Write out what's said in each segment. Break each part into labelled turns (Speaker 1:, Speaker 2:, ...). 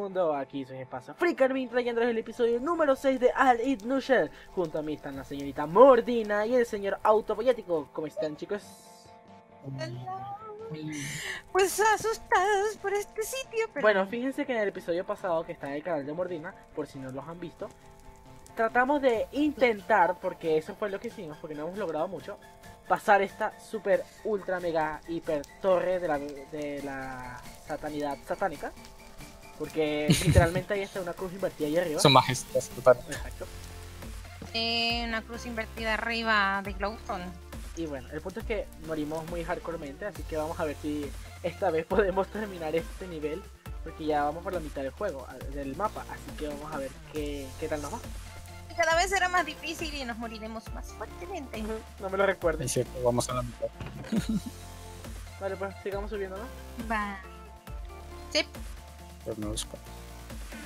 Speaker 1: mundo? Aquí soy Espacio Freakermin trayéndoles el episodio número 6 de Al It Nusher. Junto a mí están la señorita Mordina y el señor Autopoyético. ¿Cómo están chicos?
Speaker 2: Pues asustados por este sitio, pero
Speaker 1: Bueno, fíjense que en el episodio pasado que está en el canal de Mordina, por si no los han visto, tratamos de intentar, porque eso fue lo que hicimos, porque no hemos logrado mucho, pasar esta super ultra mega hiper torre de la, de la satanidad satánica. Porque literalmente ahí está una cruz invertida ahí arriba.
Speaker 3: Su majestad total.
Speaker 1: Exacto.
Speaker 2: eh, una cruz invertida arriba de Glowstone.
Speaker 1: Y bueno, el punto es que morimos muy hardcoremente, así que vamos a ver si esta vez podemos terminar este nivel. Porque ya vamos por la mitad del juego, del mapa, así que vamos a ver qué, qué tal nos va.
Speaker 2: Y cada vez será más difícil y nos moriremos más fuertemente.
Speaker 1: No me lo recuerden.
Speaker 3: Es cierto, vamos a la mitad.
Speaker 1: Vale, pues sigamos subiendo, ¿no?
Speaker 2: Va. Sí,
Speaker 3: No busco.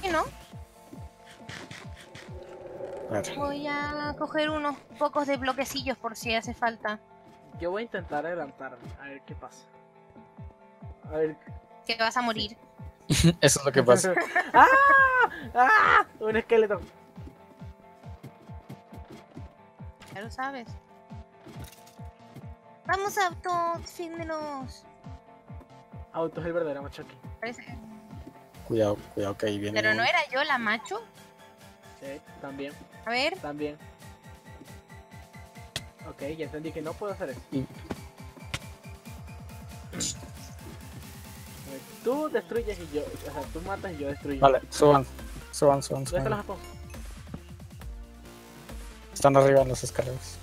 Speaker 2: y no. Voy a coger unos pocos de bloquecillos por si hace falta.
Speaker 1: Yo voy a intentar adelantarme, a ver qué pasa. A ver.
Speaker 2: Que vas a morir.
Speaker 3: Eso es lo que pasa.
Speaker 1: ¡Ah! ¡Ah! Un esqueleto.
Speaker 2: Ya lo sabes. Vamos, auto, defiéndenos.
Speaker 1: Auto es el verdadero machoque.
Speaker 2: Parece-
Speaker 3: Cuidado, cuidado que ahí viene.
Speaker 2: Pero no era yo la macho.
Speaker 1: Sí, también,
Speaker 2: A ver,
Speaker 1: también. Ok, ya entendí que no puedo hacer eso.
Speaker 3: Y-
Speaker 1: Tú destruyes y yo. O sea, tú matas y yo destruyo.
Speaker 3: Vale, suban. Suban, suban,
Speaker 1: ¿Dónde están los
Speaker 3: suban. Están arriba en las escaleras.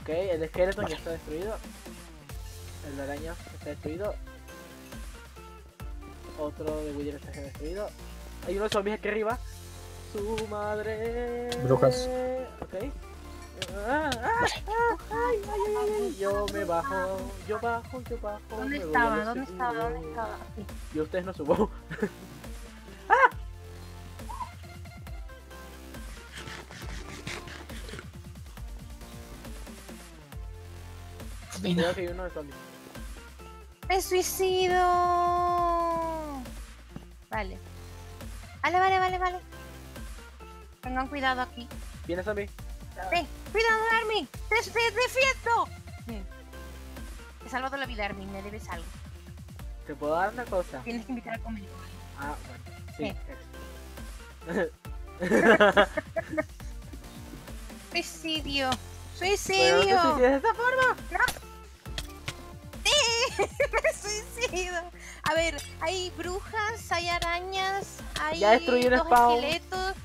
Speaker 1: Ok, el esqueleto
Speaker 3: Vale.
Speaker 1: ya está destruido. El de araña está destruido. Otro de Wither está destruido. Hay unos zombies aquí arriba. Su madre.
Speaker 3: Brujas.
Speaker 1: Ok. Ah, ah, ah, ay, ay, ay, ay. Yo me bajo, yo bajo, yo bajo.
Speaker 2: ¿dónde estaba? ¿Dónde estaba? ¿Dónde estaba? Aquí.
Speaker 1: Y ustedes no subo. Creo que hay uno de zombies.
Speaker 2: ¡Me suicido! Vale. Vale, vale, vale, vale. Tengan cuidado aquí.
Speaker 1: ¿Viene zombie?
Speaker 2: ¡Sí! ¡Cuidado, Armin! ¡Te, te defiendo! Te salvado la vida, Armin. Me debes algo.
Speaker 1: ¿Te puedo dar una cosa?
Speaker 2: Tienes que invitar a comer.
Speaker 1: Ah, bueno. Sí.
Speaker 2: ¡Suicidio!
Speaker 1: Pero no te
Speaker 2: ¡Suicidio!
Speaker 1: de esta forma.
Speaker 2: ¡Me suicido! A ver, hay brujas, hay arañas, hay
Speaker 1: Ya spawn.
Speaker 2: esqueletos.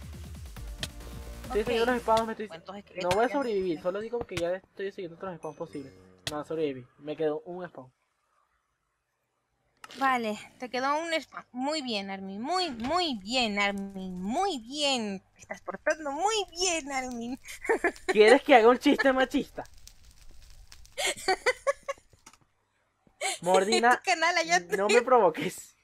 Speaker 1: Estoy
Speaker 2: Ok.
Speaker 1: siguiendo los spawns, me estoy...
Speaker 2: ¿Cuántos
Speaker 1: No voy a sobrevivir, solo digo que ya estoy siguiendo todos los spawns posibles. No, sobreviví. Me quedó un spawn.
Speaker 2: Vale, te quedó un spam. Muy bien, Armin. Muy, muy bien, Armin. Muy bien. Te estás portando muy bien, Armin.
Speaker 1: ¿Quieres que haga un chiste machista? Mordina,
Speaker 2: canal
Speaker 1: no me provoques.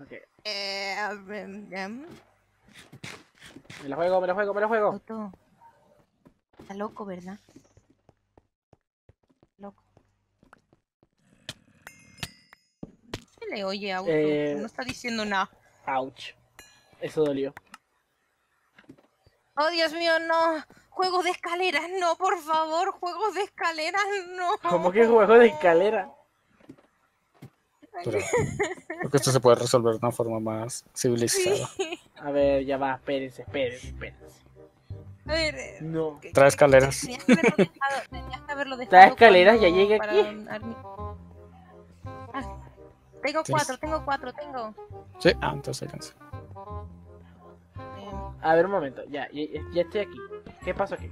Speaker 1: Ok,
Speaker 2: Eh,
Speaker 1: me la juego, me la juego, me la juego.
Speaker 2: Está loco, ¿verdad? Loco. Se le oye, Auto.
Speaker 1: Eh,
Speaker 2: No está diciendo nada.
Speaker 1: Ouch. Eso dolió.
Speaker 2: Oh, Dios mío, no. Juegos de escaleras, no, por favor. Juegos de escaleras, no.
Speaker 1: ¿Cómo que juego de escalera?
Speaker 3: Pero creo que esto se puede resolver de una forma más civilizada.
Speaker 2: Sí.
Speaker 1: A ver, ya va, espérense, espérense, espérense.
Speaker 2: A ver. eh,
Speaker 1: No.
Speaker 2: ¿qué-
Speaker 3: Trae escaleras.
Speaker 2: Tenías que haberlo dejado. Tenías que haberlo dejado
Speaker 1: Trae escaleras, ya llegué aquí.
Speaker 2: Ah, tengo cuatro, tengo cuatro, tengo.
Speaker 3: Sí, ah, entonces alcanza.
Speaker 1: A ver, un momento, ya, ya, ya estoy aquí. ¿Qué pasó aquí?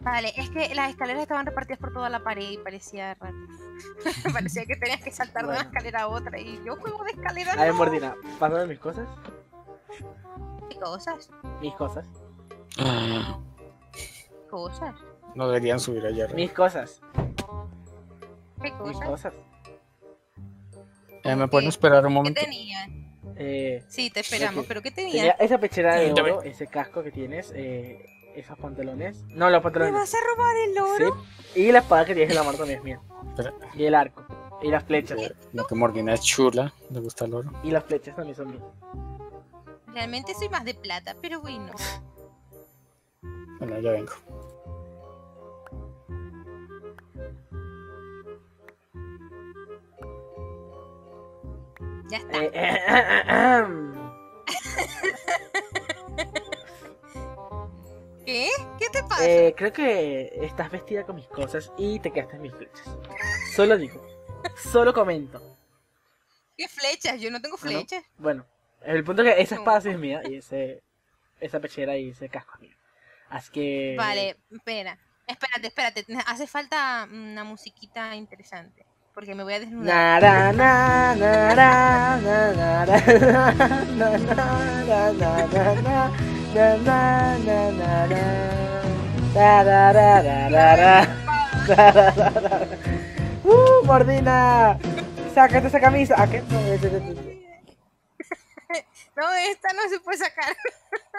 Speaker 2: Vale, es que las escaleras estaban repartidas por toda la pared y parecía raro. parecía que tenías que saltar de una escalera a otra y yo juego de escalera.
Speaker 1: A ver,
Speaker 2: no.
Speaker 1: Mordina, pásame mis cosas.
Speaker 2: ¿Qué cosas?
Speaker 1: Mis cosas.
Speaker 2: ¿Cosas?
Speaker 3: No deberían subir allá arriba.
Speaker 1: Mis cosas.
Speaker 2: ¿Qué
Speaker 1: Mis
Speaker 2: cosas?
Speaker 1: cosas.
Speaker 3: Eh, ¿Me pueden esperar un
Speaker 2: ¿Qué
Speaker 3: momento?
Speaker 2: tenía?
Speaker 1: Eh,
Speaker 2: Sí, te esperamos, pero ¿qué
Speaker 1: tenía
Speaker 2: tenía?
Speaker 1: esa pechera de oro, ese casco que tienes, eh, esos pantalones. No, los
Speaker 2: ¿Me
Speaker 1: pantalones.
Speaker 2: vas a robar el oro?
Speaker 1: Sí. Y la espada que tienes en la mano también es mía.
Speaker 3: Pero
Speaker 1: Y el arco. Y las flechas.
Speaker 3: lo que Mordina es chula, le gusta el oro.
Speaker 1: Y las flechas también son mías.
Speaker 2: Realmente soy más de plata, pero bueno.
Speaker 3: Bueno, ya vengo.
Speaker 2: Ya está.
Speaker 1: Eh, eh, eh, eh, creo que estás vestida con mis cosas y te quedaste en mis flechas. Solo digo. Solo comento.
Speaker 2: ¿Qué flechas? Yo no tengo
Speaker 1: ¿Ah, no?
Speaker 2: flechas.
Speaker 1: Bueno, el punto es que esa espada sí es mía y ese, esa pechera y ese casco es mío. Así que...
Speaker 2: Vale, espera. Espérate, espérate. Hace falta una musiquita interesante. Porque me voy a desnudar.
Speaker 1: ¡Uh, Mordina! ¡Sácate esa camisa! ¿A qué? No,
Speaker 2: esta no se puede sacar.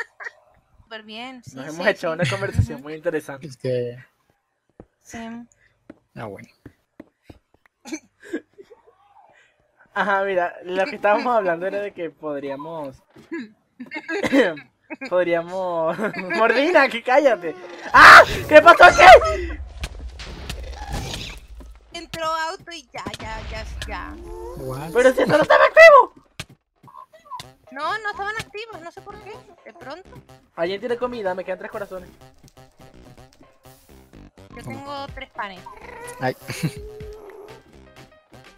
Speaker 2: Súper bien. sí,
Speaker 1: Nos
Speaker 2: sí,
Speaker 1: hemos hecho
Speaker 2: sí.
Speaker 1: una conversación muy interesante.
Speaker 3: Es que.
Speaker 2: Sí.
Speaker 3: Ah, bueno.
Speaker 1: Ajá, mira, lo que estábamos hablando era de que podríamos. podríamos. Mordina, que cállate. ¡Ah! ¿Qué pasó aquí?
Speaker 2: Entró auto y ya, ya, ya, ya.
Speaker 3: What?
Speaker 1: Pero si esto no estaba activo.
Speaker 2: No, no estaban activos, no sé por qué. De pronto.
Speaker 1: Alguien tiene comida, me quedan tres corazones.
Speaker 2: Yo tengo tres panes.
Speaker 3: Ay.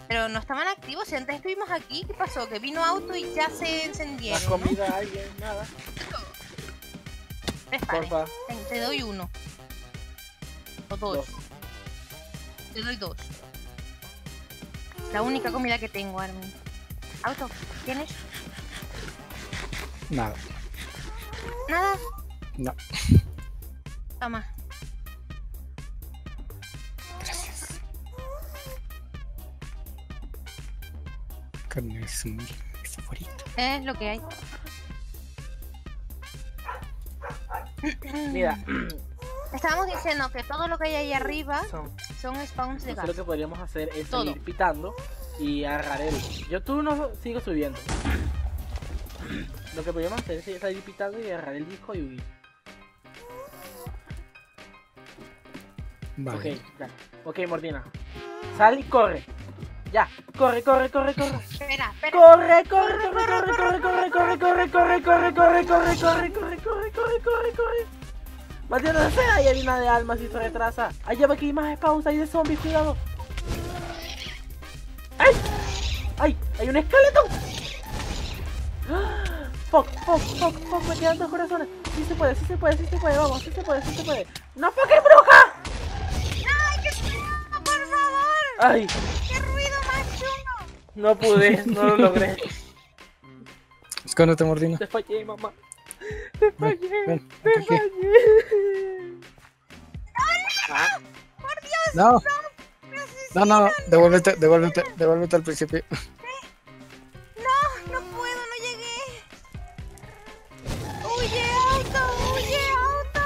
Speaker 2: Pero no estaban activos. Si antes estuvimos aquí, ¿qué pasó? Que vino auto y ya se encendieron. ¿no?
Speaker 1: comida, alguien, nada.
Speaker 2: Tres.
Speaker 1: Porfa.
Speaker 2: Te, te doy uno. O dos.
Speaker 1: Dos.
Speaker 2: Te doy dos. La única comida que tengo, Armin. Auto, ¿tienes?
Speaker 3: Nada.
Speaker 2: Nada.
Speaker 3: No.
Speaker 2: Toma.
Speaker 3: Carne es mi, mi favorito.
Speaker 2: Es lo que hay.
Speaker 1: Mira,
Speaker 2: Estábamos diciendo que todo lo que hay ahí arriba
Speaker 1: son,
Speaker 2: son spawns de gas.
Speaker 1: lo que podríamos hacer es
Speaker 2: Todo.
Speaker 1: seguir pitando y agarrar el. Yo tú no sigo subiendo. Lo que podríamos hacer es seguir pitando y agarrar el disco y huir.
Speaker 3: Vale.
Speaker 1: Ok, ya. Ok, Mordina. Sal y corre. Ya, corre, corre, corre, corre.
Speaker 2: Espera, espera.
Speaker 1: Corre, corre, corre, corre, corre, corre, corre, corre, corre, corre, corre, corre, corre, corre, corre, corre, corre, corre. Maldita sea, hay harina de almas y se retrasa. Allá va aquí más spawns, hay de zombies, cuidado. ¡Ay! ¡Ay! ¡Hay un esqueleto! ¡Ah! Fuck, fuck, fuck, fuck, me quedan dos corazones. Sí se puede, sí se puede, sí se puede, vamos, sí se puede, sí se puede. ¡Una fucking bruja!
Speaker 2: ¡Ay, por favor!
Speaker 1: ¡Ay! No pude, no lo logré.
Speaker 3: Escóndete, Mordina.
Speaker 1: Te fallé, mamá. Te fallé,
Speaker 3: ven,
Speaker 1: te fallé.
Speaker 3: No. No, no, devuélvete, devuélvete, devuélvete al principio.
Speaker 2: ¡No! ¡No puedo! ¡No llegué! ¡Huye, auto! ¡Huye, auto!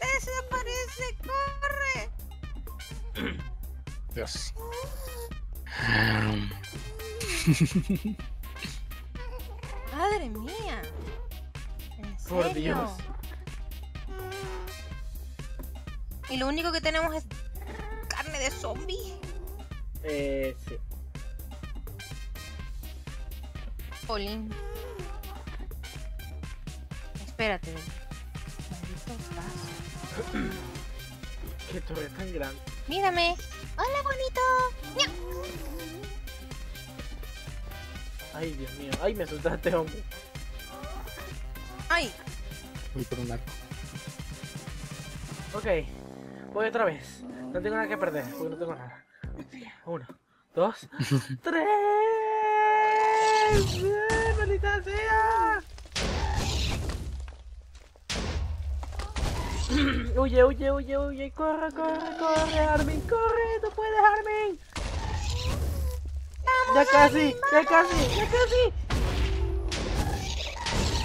Speaker 2: ¡Desaparece! ¡Corre!
Speaker 3: Dios.
Speaker 2: ¡Madre mía! ¿En
Speaker 1: Por
Speaker 2: serio?
Speaker 1: Dios.
Speaker 2: Y lo único que tenemos es carne de zombie.
Speaker 1: Eh, sí.
Speaker 2: Polín. Espérate.
Speaker 1: Qué torre tan grande.
Speaker 2: Mírame.
Speaker 1: Ay, Dios mío. Ay, me asustaste, hombre.
Speaker 2: Ay,
Speaker 3: Voy por un arco.
Speaker 1: Ok. Voy otra vez. No tengo nada que perder, porque no tengo nada. Uno, dos, tres. ¡Eh, ¡Maldita sea! Huye, huye, huye, huye. Corre, corre, corre, Armin, corre. Tú puedes, Armin. Ya casi, ya casi, ya casi.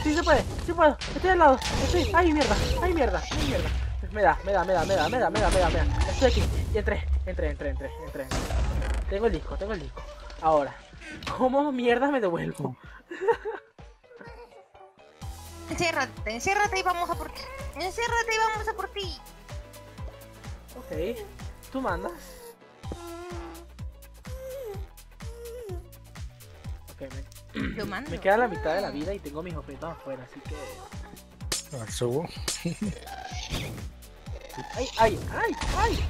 Speaker 1: Sí se puede, sí puedo. Estoy al lado. Estoy. ¡Ay, mierda! ¡Ay, mierda! ¡Ay, mierda! Me da, me da, me da, me da, me da, me da, me da, me da. Estoy aquí. Y entré, entré, entré, entré, entré. Tengo el disco, tengo el disco. Ahora, ¿cómo mierda me devuelvo?
Speaker 2: Enciérrate, enciérrate y vamos a por ti. Enciérrate y vamos a por ti.
Speaker 1: Ok, tú mandas. Me,
Speaker 2: Yo mando.
Speaker 1: me queda la mitad de la vida y tengo mis objetos afuera, así que...
Speaker 3: A ver, subo.
Speaker 1: ¡Ay, ay, ay, ay!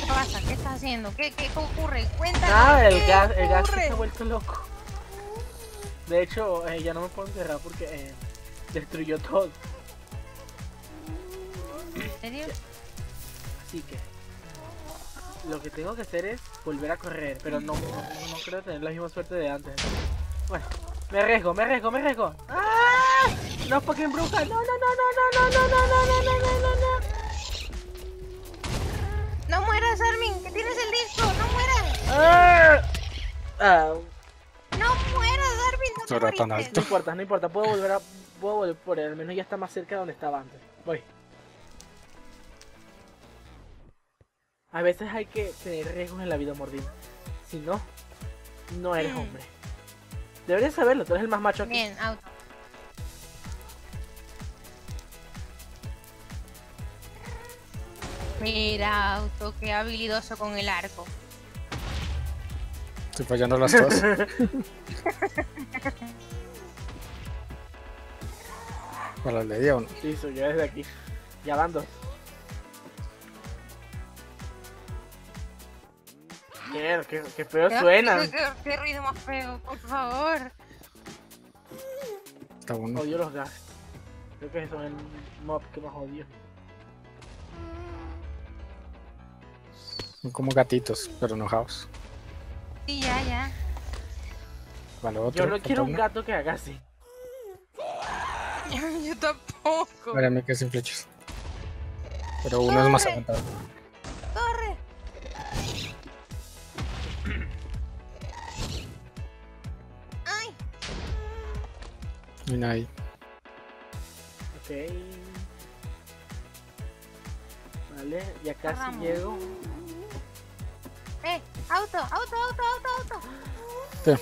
Speaker 2: ¿Qué pasa? ¿Qué estás haciendo? ¿Qué, qué ocurre? Cuéntame.
Speaker 1: Nada, el
Speaker 2: ¿qué
Speaker 1: gas, el gas se ha vuelto loco. De hecho, eh, ya no me puedo encerrar porque eh, destruyó todo.
Speaker 2: ¿En serio?
Speaker 1: Así que lo que tengo que hacer es volver a correr, pero no, no, no creo tener la misma suerte de antes. Bueno, me arriesgo, me arriesgo, me arriesgo. ¡Ah! No, porque embruja. No, no, no, no, no, no, no, no, no, no, no, no, no, no.
Speaker 2: No mueras, Armin, que tienes el disco. No mueras.
Speaker 1: ¡Ah! Ah,
Speaker 2: No mueras, Armin. No te
Speaker 3: tan alto.
Speaker 1: no importa, no importa, puedo volver a puedo volver por él, al menos ya está más cerca de donde estaba antes. Voy. A veces hay que tener riesgos en la vida mordida. Si no, no eres
Speaker 2: Mm.
Speaker 1: hombre. Deberías saberlo, tú eres el más macho aquí.
Speaker 2: Bien, auto. Mira, auto, qué habilidoso con el arco.
Speaker 3: Estoy fallando las dos. Para la idea o no.
Speaker 1: Listo, yo desde aquí. Ya van dos. Qué, qué feo
Speaker 2: ¿Qué-
Speaker 1: suenan.
Speaker 2: qué- qué- qué ruido más feo, por favor.
Speaker 3: Está uno.
Speaker 1: Odio los gas. Creo que son el mob que más odio.
Speaker 3: Son como gatitos, pero enojados.
Speaker 2: Sí, ya, ya.
Speaker 3: Vale, otro.
Speaker 1: Yo no quiero un gato que haga así.
Speaker 2: Yo tampoco.
Speaker 3: Mírame que sin flechas. Pero uno es más aguantado. Mira ahí.
Speaker 1: Ok. Vale, ya casi
Speaker 2: Corramos.
Speaker 1: llego.
Speaker 2: ¡Eh! ¡Auto! ¡Auto, auto, auto, auto!
Speaker 3: ¿Qué?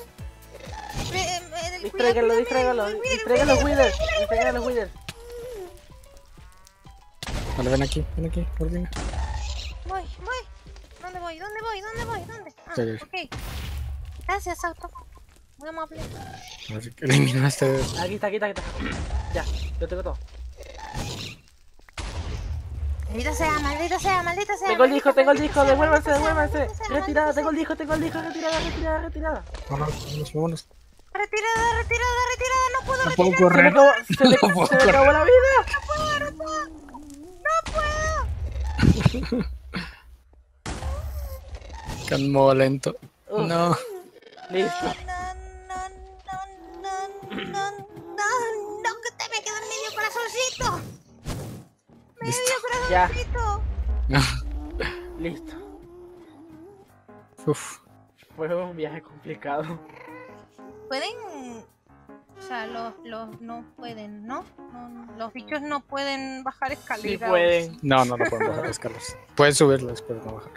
Speaker 2: Me- me- el-
Speaker 1: Distráigalo, distráigalo. Distráigalo, Wither. Distráigalo, Wither.
Speaker 3: Vale, ven aquí, ven aquí, ordina.
Speaker 2: Voy, voy. ¿Dónde voy? ¿Dónde voy? ¿Dónde voy? ¿Dónde? Ah,
Speaker 3: Sí.
Speaker 2: ok. Gracias, auto. Muy amable.
Speaker 3: A ver, elimina este.
Speaker 1: Aquí está, aquí está, aquí está. Ya, lo tengo todo.
Speaker 2: Maldita sea, maldita sea, maldita sea.
Speaker 1: Tengo el disco, tengo el disco, devuélvanse, devuélvanse. Retirada, tengo el disco, tengo el disco, retirada, retirada, retirada.
Speaker 3: Vámonos, vámonos, vámonos.
Speaker 2: Retirada, retirada, retirada. No puedo
Speaker 3: No puedo correr.
Speaker 1: acabó, se me,
Speaker 3: No puedo
Speaker 1: se me
Speaker 3: correr.
Speaker 1: acabó la vida.
Speaker 2: No puedo, no puedo.
Speaker 3: Que en modo lento. No.
Speaker 1: Listo.
Speaker 3: Listo.
Speaker 1: Ya. Listo.
Speaker 3: Uf.
Speaker 1: Fue un viaje complicado.
Speaker 2: Pueden. O sea, los, los no pueden, ¿no? No, Los bichos no pueden bajar
Speaker 1: Sí
Speaker 2: escaleras.
Speaker 1: pueden.
Speaker 3: No, no, no pueden bajar escalas. Pueden subirlas, pero no bajar.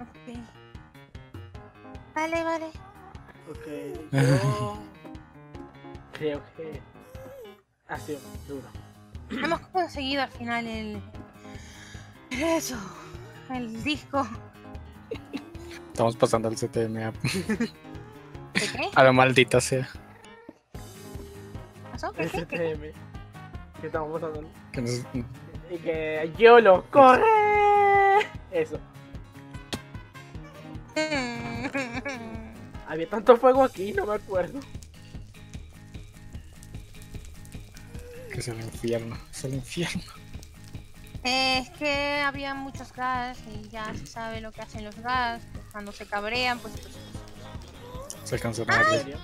Speaker 2: Ok. Vale, vale.
Speaker 1: Ok. Yo creo que ha sido duro.
Speaker 2: Hemos conseguido al final el. Eso. El disco.
Speaker 3: Estamos pasando al CTM a,
Speaker 2: ¿De qué?
Speaker 3: a la maldita sea.
Speaker 2: ¿Pasó? ¿Qué,
Speaker 1: El
Speaker 2: qué, qué?
Speaker 1: CTM. Que estamos pasando.
Speaker 3: Que nos-
Speaker 1: Y que YOLO, corre. Eso. Había tanto fuego aquí, no me acuerdo.
Speaker 3: Que es el infierno. Es el infierno.
Speaker 2: Es que había muchos gas y ya se sabe lo que hacen los gas. pues, Cuando se cabrean, pues. pues,
Speaker 3: Se alcanzó a
Speaker 1: ¿En serio?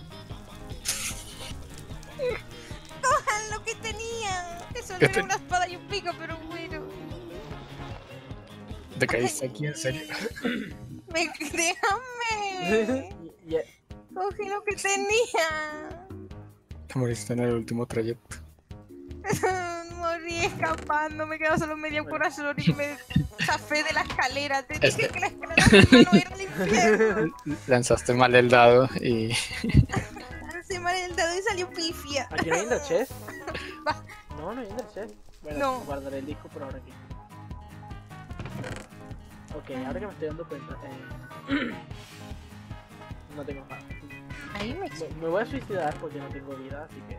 Speaker 2: ¡Cojan lo que tenían! Eso
Speaker 3: ¿Qué
Speaker 2: no
Speaker 3: te-
Speaker 2: era una espada y un pico, pero bueno.
Speaker 3: Te caíste aquí, en serio.
Speaker 2: Me, déjame. Cogí lo que tenía.
Speaker 3: Te moriste en el último trayecto.
Speaker 2: Morí escapando, me quedó solo medio corazón y me zafé de la escalera. Te dije
Speaker 3: que-
Speaker 2: que la escalera mano era el infierno.
Speaker 3: Lanzaste mal el dado y
Speaker 2: Se me el dado y salió pifia.
Speaker 1: ¿Aquí no hay Ender Chest?
Speaker 2: Va.
Speaker 1: No, no hay Ender Chest. Bueno,
Speaker 2: No.
Speaker 1: guardaré el disco por ahora aquí. Ok, ahora que me estoy dando cuenta. eh, no tengo más.
Speaker 2: Ahí me
Speaker 1: Me, me voy a suicidar porque no tengo vida, así que.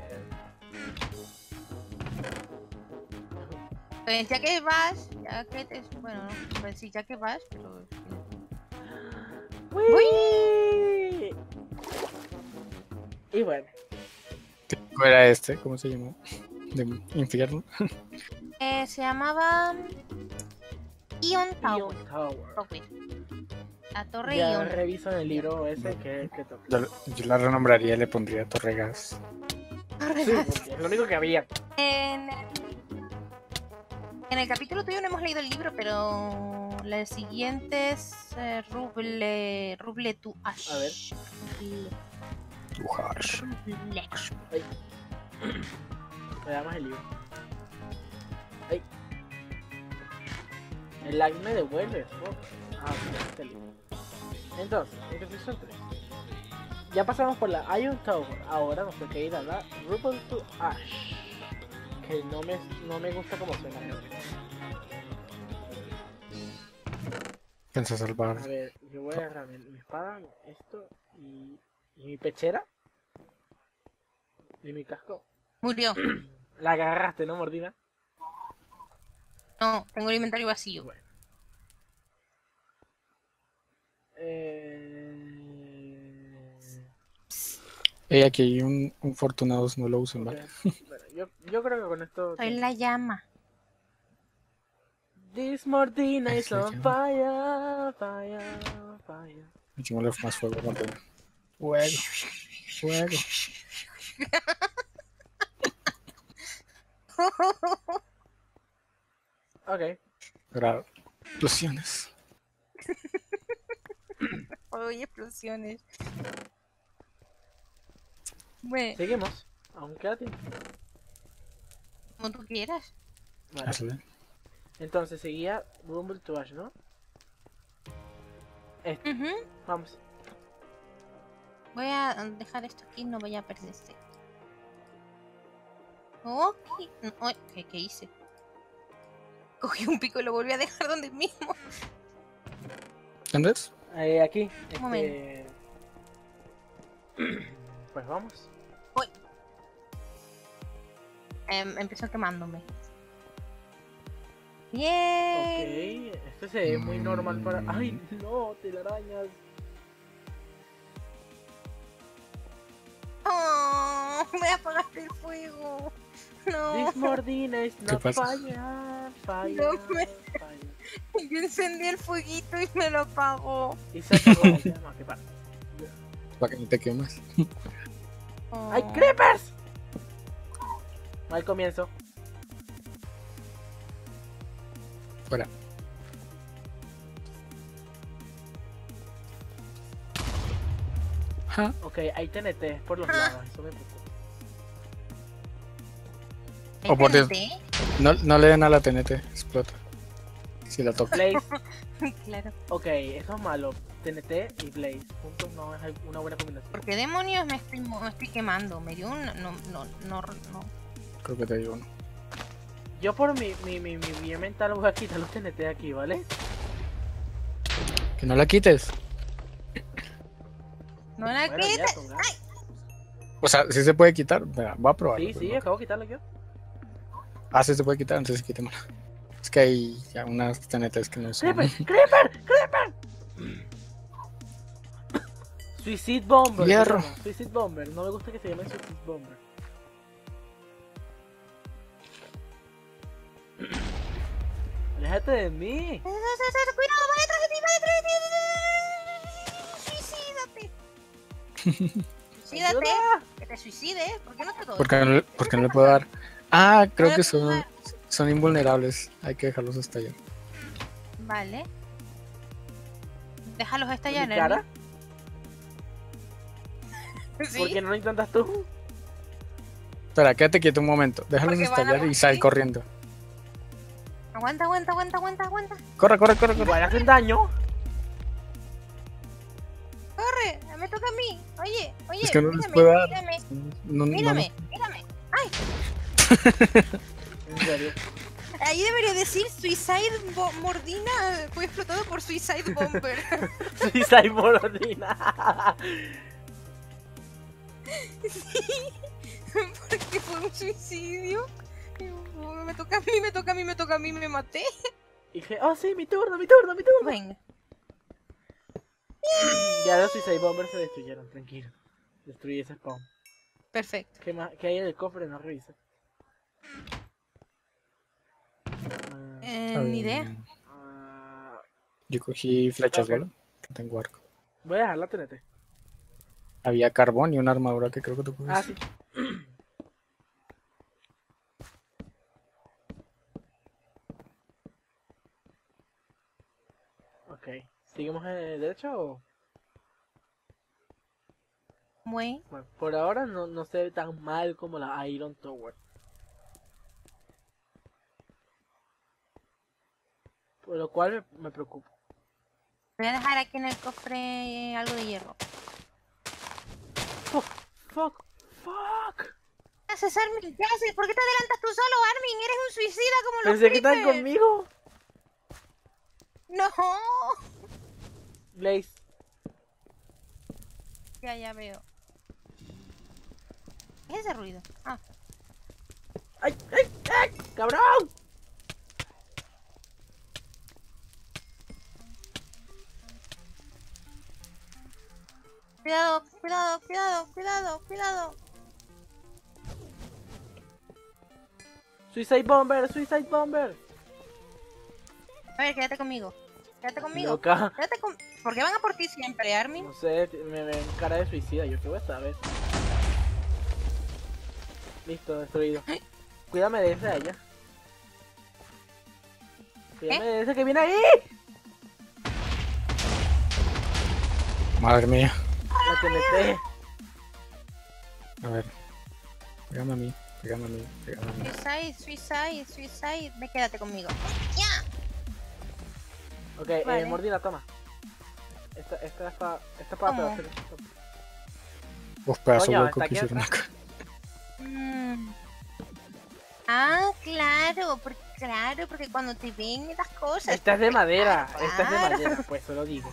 Speaker 2: Pues ya que vas, ya que te. Bueno, no, pues sí, ya que vas, pero.
Speaker 1: ¡Uy! Y bueno,
Speaker 3: ¿Cómo era este? ¿Cómo se llamó? De infierno.
Speaker 2: Eh, se llamaba. Ion Tower.
Speaker 1: Ion Tower.
Speaker 2: La torre
Speaker 1: Ya
Speaker 2: Ion.
Speaker 1: reviso en el libro ese que, que.
Speaker 3: Yo, yo la renombraría y le pondría Torregas.
Speaker 1: Sí, porque es lo único que había.
Speaker 2: En, en el capítulo tuyo no hemos leído el libro, pero la siguiente es eh, Ruble, Ruble tu Ash.
Speaker 1: A ver.
Speaker 2: Ruble-
Speaker 3: Ujash.
Speaker 2: Ruble.
Speaker 1: Me da más el libro. Ay. El lag me devuelve. fuck. Ah, este libro. Entonces, en conclusión 3. Ya pasamos por la Iron Tower. Ahora nos toca ir a la Rubble to Ash. Que no me, no me gusta como suena.
Speaker 3: Pensé salvar.
Speaker 1: A ver, yo voy a agarrar mi, mi espada, esto y, y mi pechera. Y mi casco.
Speaker 2: Murió.
Speaker 1: La agarraste, ¿no, Mordina?
Speaker 2: No, tengo el inventario vacío.
Speaker 1: Bueno. Eh...
Speaker 3: Hey, aquí hay un, un Fortunados, no lo usen,
Speaker 1: ok.
Speaker 3: ¿vale?
Speaker 1: Yo, yo creo que con esto...
Speaker 2: Soy la llama.
Speaker 1: This Mordina
Speaker 3: Ay,
Speaker 1: is on fire, fire, fire.
Speaker 3: Echémosle más fuego, Martina. Fuego. Fuego.
Speaker 1: Ok,
Speaker 3: Grado. Explosiones.
Speaker 2: Oye, explosiones. Bueno,
Speaker 1: seguimos. Aún queda tiempo.
Speaker 2: Como tú quieras.
Speaker 1: Vale.
Speaker 3: Hazle.
Speaker 1: Entonces seguía Rumble to Ash, ¿no? Este, vamos.
Speaker 2: Voy a dejar esto aquí, no voy a perderse. Ok. no, ay, ¿qué, ¿Qué hice? Cogí un pico y lo volví a dejar donde mismo.
Speaker 3: ¿Dónde es?
Speaker 1: Eh, aquí. Este...
Speaker 2: momento.
Speaker 1: Pues vamos.
Speaker 2: Em, empezó quemándome. Bien.
Speaker 1: Ok, esto se ve muy normal para.
Speaker 3: Mm.
Speaker 1: ¡Ay, no! Telarañas.
Speaker 2: Oh, me apagaste el fuego. No.
Speaker 1: This Mordina is not
Speaker 3: pasa?
Speaker 1: fire, fire,
Speaker 2: No me-
Speaker 1: fire.
Speaker 2: Yo encendí el fueguito y me lo apagó.
Speaker 1: Y se apagó la llama, ¿qué pasa?
Speaker 3: Para que no te quemes.
Speaker 2: Oh.
Speaker 1: ¡Ay, creepers! Mal comienzo.
Speaker 3: Fuera. Ja.
Speaker 1: Ok, hay TNT por los
Speaker 2: Ah.
Speaker 1: lados, eso me preocupa.
Speaker 2: ¿Hay
Speaker 3: Oh, por Dios.
Speaker 2: TNT?
Speaker 3: No, no le den a la TNT, explota. Si la toca.
Speaker 1: Blaze,
Speaker 2: Claro.
Speaker 1: ok, eso es malo. TNT y Blaze juntos no es una buena combinación.
Speaker 2: ¿Por qué demonios me estoy, mo- me estoy quemando? Me dio un... No, no, no, no.
Speaker 3: Creo que te digo uno.
Speaker 1: Yo por mi, mi, mi, mi bien mental voy a quitar los TNT aquí, ¿vale?
Speaker 3: Que no la quites.
Speaker 2: No la
Speaker 1: Bueno,
Speaker 2: quites.
Speaker 3: O sea, sí se puede quitar. Venga, voy a probarlo.
Speaker 1: Sí,
Speaker 3: pero
Speaker 1: sí, acabo de quitarlo yo.
Speaker 3: Ah, sí se puede quitar, entonces quitémosla. Es que hay ya unas TNTs que no son.
Speaker 1: ¡Creeper! ¡Creeper! ¡Creeper! Suicide Bomber.
Speaker 3: Hierro.
Speaker 1: Suicide Bomber. No me gusta que se llame Suicide Bomber. Aléjate de mí.
Speaker 2: Cuidado, va detrás de ti, va detrás de ti. Suicídate. Suicídate. Que te suicides. ¿Por qué no te doy?
Speaker 3: ¿Por qué no, le- por qué no le puedo dar? Ah, creo que son, son invulnerables. Hay que dejarlos estallar.
Speaker 2: Vale. Déjalos estallar,
Speaker 1: ¿Mi cara?
Speaker 2: Ernie.
Speaker 1: ¿Por
Speaker 2: Sí.
Speaker 1: qué no lo intentas tú?
Speaker 3: Espera, quédate quieto un momento. Déjalos
Speaker 2: Porque a
Speaker 3: estallar y sal corriendo.
Speaker 2: Aguanta, aguanta, aguanta, aguanta, aguanta.
Speaker 3: Corre, corre, corre, corre.
Speaker 1: Igual hacen daño.
Speaker 2: Corre, me toca a mí. Oye, oye,
Speaker 3: Es que no les
Speaker 2: mírame,
Speaker 3: puedo dar.
Speaker 2: mírame,
Speaker 3: No, no,
Speaker 2: mírame, mírame.
Speaker 1: En serio.
Speaker 2: Ahí debería decir Suicide Bo- Mordina fue explotado por Suicide Bomber.
Speaker 1: Suicide Morodina.
Speaker 2: Porque fue un suicidio. Me toca a mí, me toca a mí, me toca a mí, me maté.
Speaker 1: Y dije, oh sí, mi turno, mi turno, mi turno.
Speaker 2: Venga.
Speaker 1: Ya los Suicide Bombers se destruyeron, tranquilo. Destruí ese spawn.
Speaker 2: Perfecto.
Speaker 1: ¿Qué, más? ¿Qué hay en el cofre? No revisa. Ah,
Speaker 2: Eh, ni idea.
Speaker 1: ah,
Speaker 3: Yo cogí flechas. ¿verdad? No tengo arco.
Speaker 1: voy a dejar la TNT.
Speaker 3: Había carbón y una armadura que creo que tú
Speaker 1: Ah,
Speaker 3: cogiste.
Speaker 1: sí. Ok. ¿Seguimos en derecho o...?
Speaker 2: Bueno,
Speaker 1: por ahora no, no se ve tan mal como la Iron Tower. Por lo cual me, me preocupo.
Speaker 2: voy a dejar aquí en el cofre algo de hierro.
Speaker 1: Fuck, fuck, fuck.
Speaker 2: ¿Qué haces, Armin? ¿Qué haces? ¿Por qué te adelantas tú solo, Armin? Eres un suicida como los
Speaker 1: Pensé que están conmigo.
Speaker 2: No.
Speaker 1: Blaze,
Speaker 2: Ya, ya veo. ¿Qué es ese ruido? Ah,
Speaker 1: ¡ay, ay, ay! ¡Cabrón!
Speaker 2: cuidado, cuidado, cuidado, cuidado, cuidado.
Speaker 1: Suicide Bomber, Suicide Bomber.
Speaker 2: A ver, quédate conmigo. Quédate conmigo.
Speaker 1: Loca.
Speaker 2: Quédate con... ¿Por qué van a por ti siempre, Armin?
Speaker 1: No sé, me ven cara de suicida, yo qué voy a saber. Listo, destruido. Cuídame de ese de allá. Cuídame de ese que viene ahí.
Speaker 3: Madre mía.
Speaker 1: La TNT.
Speaker 3: A ver. Pégame a mí, pégame a mí, pégame a mí.
Speaker 2: Suicide, suicide, suicide. Ve, quédate conmigo. ¡Ya!
Speaker 1: Ok, eh,
Speaker 2: Vale.
Speaker 1: Mordina, toma. Esta, esta es para. Esta es para
Speaker 2: ¿Cómo?
Speaker 1: hacer-
Speaker 3: Uf, pedazo
Speaker 1: Coño,
Speaker 3: hueco
Speaker 1: está
Speaker 3: que
Speaker 1: aquí
Speaker 3: hicieron
Speaker 1: atrás.
Speaker 3: acá.
Speaker 2: Mm. Ah, claro, porque, claro, porque cuando te ven las cosas.
Speaker 1: Esta es de madera.
Speaker 2: Claro.
Speaker 1: Esta es de madera, pues eso lo digo.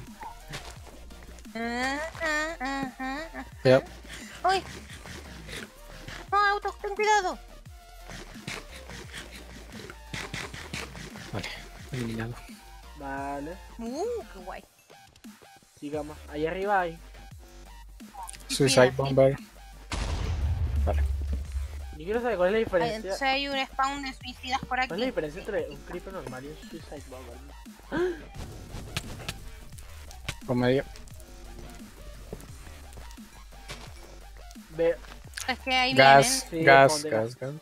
Speaker 2: Ah, ah, ah, ah, ah. ¡Uy! No, auto, ten cuidado.
Speaker 3: vale, eliminado.
Speaker 1: Vale,
Speaker 2: Uh, qué guay.
Speaker 1: sigamos. Ahí arriba hay.
Speaker 3: Suicide. Bomber.
Speaker 1: Yo quiero saber cuál es la diferencia.
Speaker 2: Entonces hay un spawn de suicidas por
Speaker 1: ¿Cuál es la
Speaker 2: aquí.
Speaker 1: diferencia entre un creeper normal y un suicide bomber?
Speaker 3: Promedio.
Speaker 1: Ve,
Speaker 2: Es que ahí
Speaker 3: Gas,
Speaker 1: Sí,
Speaker 3: gas,
Speaker 1: ponte
Speaker 3: gas, gas.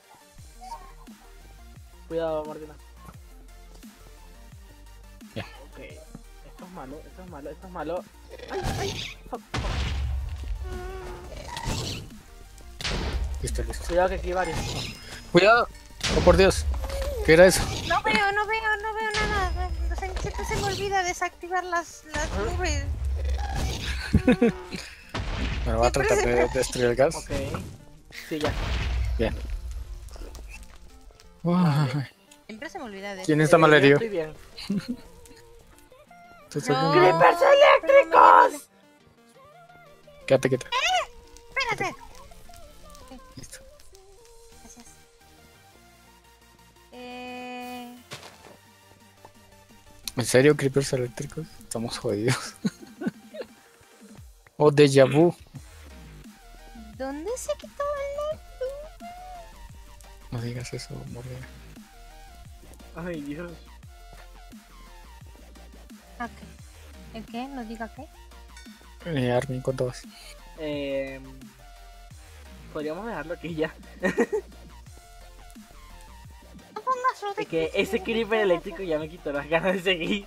Speaker 1: cuidado, Martina. Malo, esto es malo, esto es malo. ¡Ay, ay! Fuck, fuck.
Speaker 3: Listo, listo.
Speaker 1: Cuidado que aquí hay varios.
Speaker 3: ¡Cuidado! ¡Oh, por Dios! ¿Qué era eso?
Speaker 2: No veo, no veo, no veo nada. Siempre se me olvida desactivar las, las nubes.
Speaker 3: Bueno, va a tratar de destruir el gas.
Speaker 1: Ok. Sí, ya.
Speaker 3: Bien.
Speaker 2: Siempre se me olvida de.
Speaker 3: ¿Quién está
Speaker 1: Eh,
Speaker 3: mal
Speaker 1: yo
Speaker 3: herido?
Speaker 1: Estoy bien.
Speaker 3: ¿Tú estás
Speaker 2: No.
Speaker 3: bien?
Speaker 1: ¡Creepers
Speaker 2: Pero no me
Speaker 1: eléctricos!
Speaker 3: Quédate quieto.
Speaker 2: Espérate.
Speaker 3: Listo.
Speaker 2: Gracias. Eh...
Speaker 3: ¿En serio, creepers eléctricos? Estamos jodidos. o déjà vu.
Speaker 2: ¿Dónde se quitó el
Speaker 3: No digas eso, Morgan.
Speaker 1: Ay, Dios.
Speaker 2: ¿El qué? ¿No diga qué?
Speaker 3: Eh, Armin, ¿cuánto vas?
Speaker 1: Eh, podríamos dejarlo aquí ya.
Speaker 2: No pongas lo de
Speaker 1: Es que ese creeper eléctrico ya me quitó las ganas de seguir.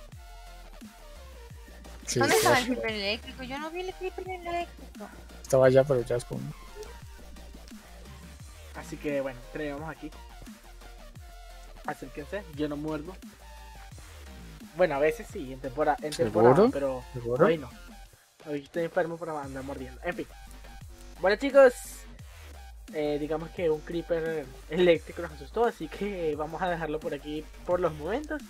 Speaker 3: Sí,
Speaker 2: ¿Dónde estaba el creeper eléctrico? Yo no vi el creeper eléctrico.
Speaker 3: estaba allá, pero ya es como.
Speaker 1: Así que bueno, tenemos aquí. Acérquense, yo no muerdo. Bueno, a veces sí, en temporada, en temporada
Speaker 3: ¿Seguro?
Speaker 1: pero
Speaker 3: ¿Seguro?
Speaker 1: hoy no. Hoy estoy enfermo para andar mordiendo. En fin. Bueno chicos, eh, digamos que un creeper eléctrico nos asustó, así que vamos a dejarlo por aquí por los momentos.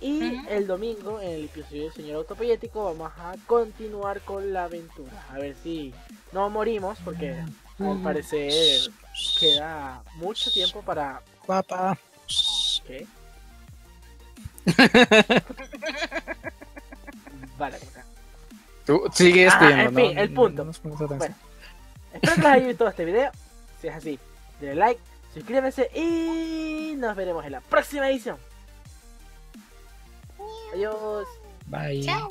Speaker 1: Y el domingo, en el episodio del señor autopoyético, vamos a continuar con la aventura. A ver si no morimos, porque al parecer queda mucho tiempo para...
Speaker 3: Guapa.
Speaker 1: ¿Qué? Vale, acá.
Speaker 3: Tú sigue
Speaker 1: Ah, en fin,
Speaker 3: no-
Speaker 1: el punto.
Speaker 3: no.
Speaker 1: Bueno, espero que les haya gustado este video. Si es así, denle like, suscríbanse y nos veremos en la próxima edición. Adiós.
Speaker 3: Bye.
Speaker 2: Chao.